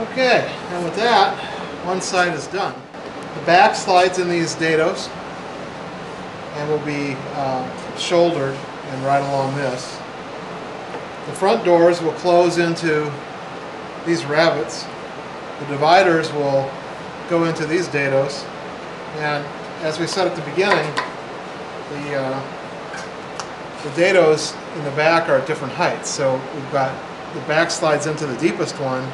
Okay, and with that, one side is done. The back slides in these dados and will be uh, shouldered and right along this. The front doors will close into these rabbets. The dividers will go into these dados. And as we said at the beginning, the, uh, the dados in the back are at different heights. So we've got the back slides into the deepest one,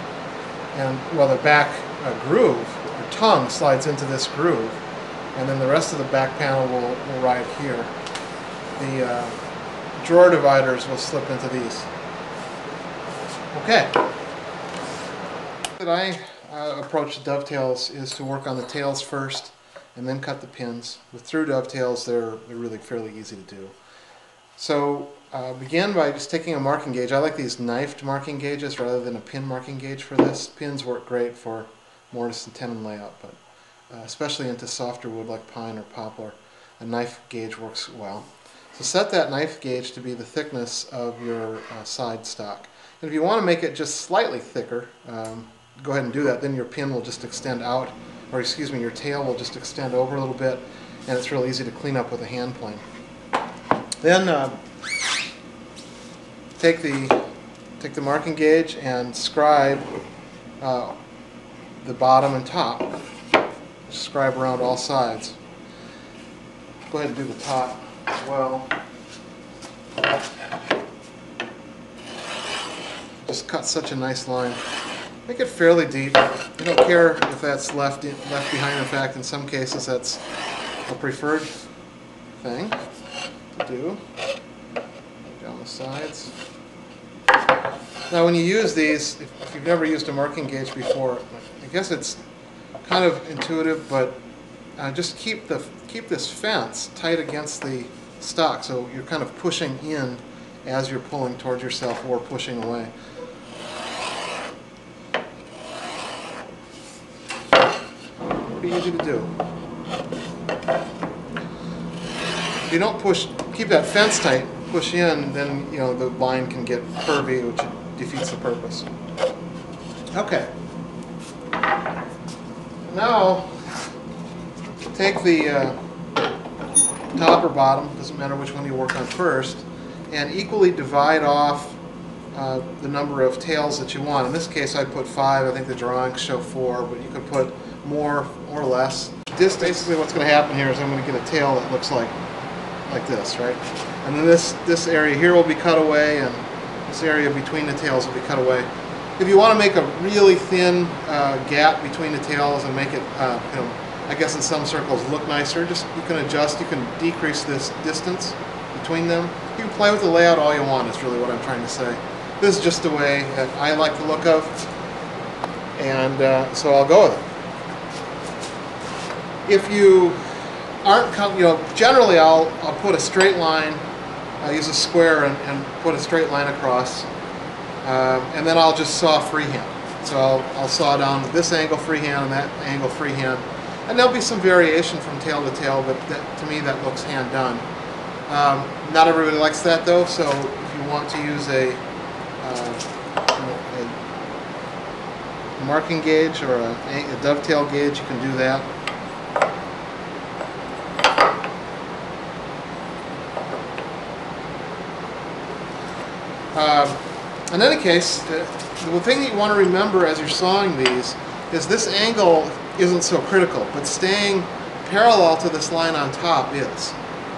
and well, the back uh, groove, the tongue, slides into this groove, and then the rest of the back panel will, will ride here. The uh, drawer dividers will slip into these. Okay. That I uh, approach dovetails is to work on the tails first and then cut the pins. With through dovetails, they're, they're really fairly easy to do. So uh, begin by just taking a marking gauge. I like these knifed marking gauges rather than a pin marking gauge for this. Pins work great for mortise and tenon layout, but uh, especially into softer wood like pine or poplar, a knife gauge works well. So set that knife gauge to be the thickness of your uh, side stock. And if you want to make it just slightly thicker, um, go ahead and do that. Then your pin will just extend out, or excuse me, your tail will just extend over a little bit, and it's real easy to clean up with a hand plane. Then uh, take the take the marking gauge and scribe uh, the bottom and top. Scribe around all sides. Go ahead and do the top as well. Just cut such a nice line. Make it fairly deep. I don't care if that's left left behind. In fact, in some cases, that's a preferred thing do. Down the sides. Now, when you use these, if, if you've never used a marking gauge before, I guess it's kind of intuitive, but uh, just keep the keep this fence tight against the stock, so you're kind of pushing in as you're pulling towards yourself or pushing away. Easy to do. If you don't push, keep that fence tight, push in, then you know the line can get curvy, which defeats the purpose. Okay. Now, take the uh, top or bottom, doesn't matter which one you work on first, and equally divide off uh, the number of tails that you want. In this case, I put five. I think the drawings show four, but you could put more or less. This basically what's going to happen here is I'm going to get a tail that looks like like this, right? And then this this area here will be cut away, and this area between the tails will be cut away. If you want to make a really thin uh, gap between the tails and make it, uh, you know, I guess in some circles look nicer, just you can adjust, you can decrease this distance between them. You can play with the layout all you want is really what I'm trying to say. This is just the way that I like the look of, and uh, so I'll go with it. If you aren't, you know, generally I'll, I'll put a straight line, I'll use a square and, and put a straight line across, um, and then I'll just saw freehand. So I'll, I'll saw down this angle freehand and that angle freehand. And there'll be some variation from tail to tail, but that, to me that looks hand done. Um, not everybody likes that though, so if you want to use a, uh, a marking gauge or a, a dovetail gauge, you can do that. Um, in any case, the, the thing that you want to remember as you're sawing these is this angle isn't so critical, but staying parallel to this line on top is.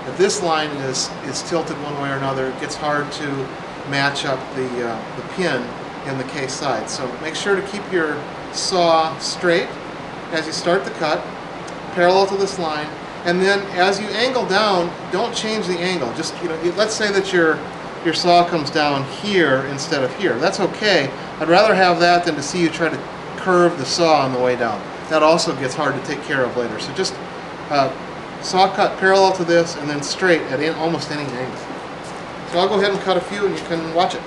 If this line is, is tilted one way or another, it gets hard to match up the, uh, the pin in the case side. So make sure to keep your saw straight as you start the cut, parallel to this line, and then as you angle down, don't change the angle. Just, you know, let's say that your your saw comes down here instead of here. That's okay. I'd rather have that than to see you try to curve the saw on the way down. That also gets hard to take care of later. So just uh, saw cut parallel to this and then straight at almost any angle. So I'll go ahead and cut a few and you can watch it.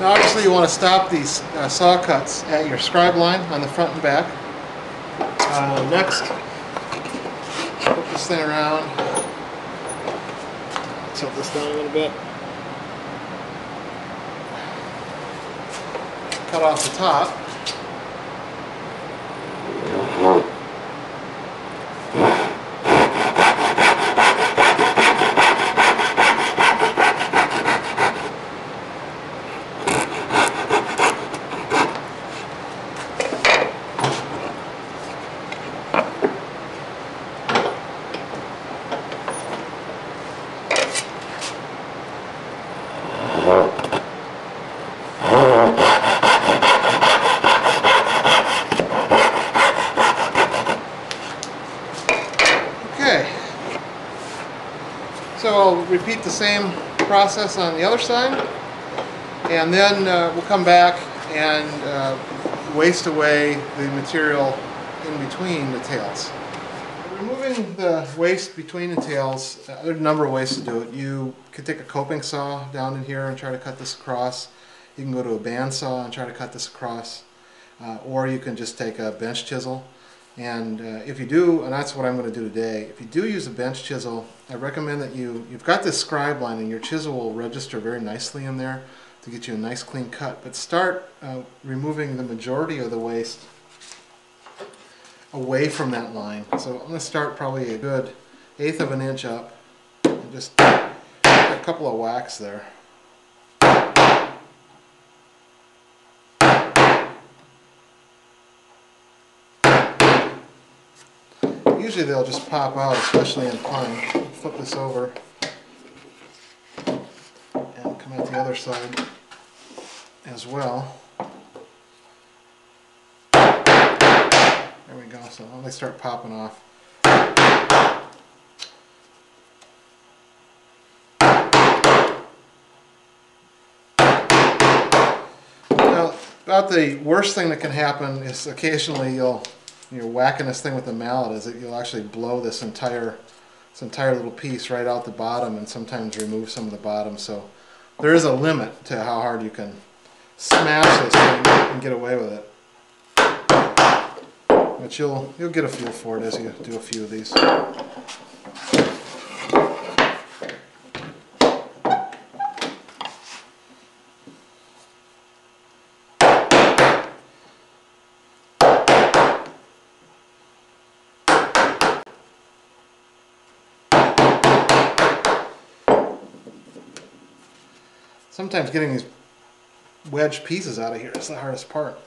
Now obviously you want to stop these uh, saw cuts at your scribe line on the front and back. Uh, next, flip this thing around, tilt this down a little bit. Cut off the top. Repeat the same process on the other side. And then uh, we'll come back and uh, waste away the material in between the tails. Removing the waste between the tails, uh, there are a number of ways to do it. You could take a coping saw down in here and try to cut this across. You can go to a bandsaw and try to cut this across. Uh, or you can just take a bench chisel. And uh, if you do, and that's what I'm going to do today, if you do use a bench chisel, I recommend that you, you've got this scribe line and your chisel will register very nicely in there to get you a nice clean cut. But start uh, removing the majority of the waste away from that line. So I'm going to start probably a good eighth of an inch up and just a couple of whacks there. Usually they'll just pop out, especially in pine. Flip this over and come out the other side as well. There we go, so they start popping off. Now, about the worst thing that can happen is occasionally you'll you're whacking this thing with a mallet is that you'll actually blow this entire this entire little piece right out the bottom and sometimes remove some of the bottom. So there is a limit to how hard you can smash this thing and get away with it. But you'll you'll get a feel for it as you do a few of these sometimes getting these wedge pieces out of here is the hardest part